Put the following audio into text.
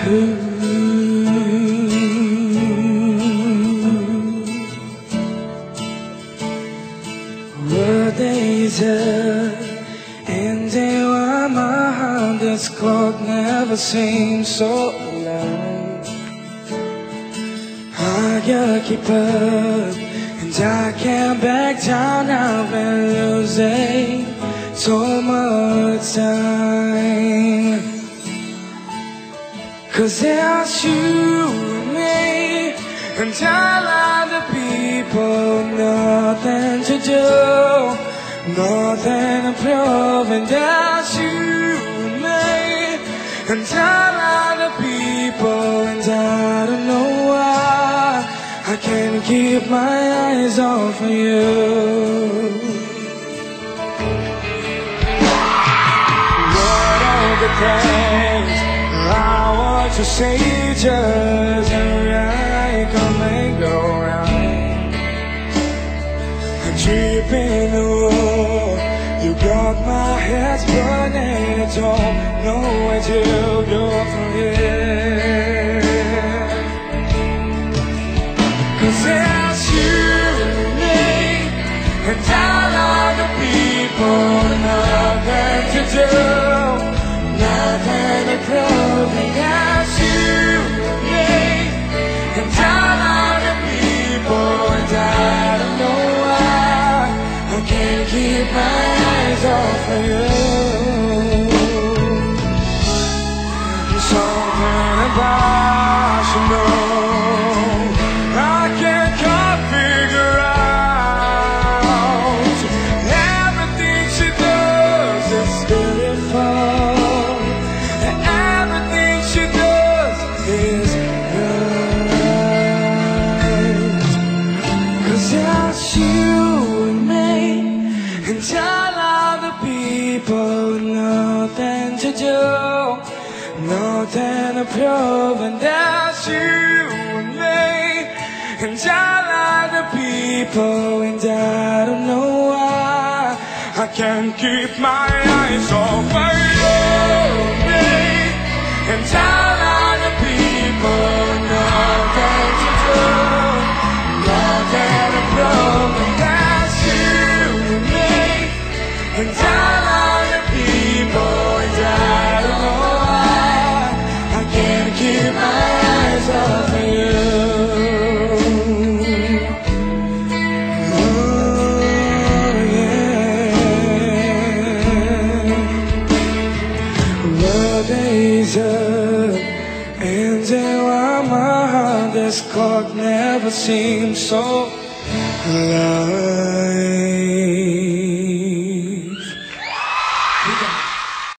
Were days and day while my heart this clock never seemed so alive. I gotta keep up and I can't back down. I've been losing so much time. Cause there's you and me and all other people, nothing to do, nothing to prove, and there's you and me and all other people, and I don't know why I can't keep my eyes off of you. What all the say just right come and go Deep in the wood You got my head burning Don't know where to go from here. Cause it's you and me And all other people Nothing keep my eyes off of you. Something about you know. I can't quite figure out. Everything she does is beautiful. And everything she does is right Cause it's you and me And all other people Nothing to do Nothing to prove And that's you and me And all other people And I don't know why I can't keep my eyes off days and then while my heart this clock never seems so alive.